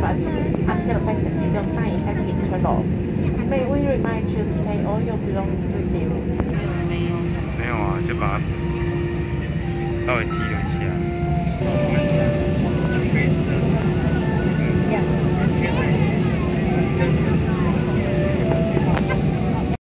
value until affected you don't find has been turned off. May we remind you to take all your belongings with you. 没有啊，就把它稍微记了。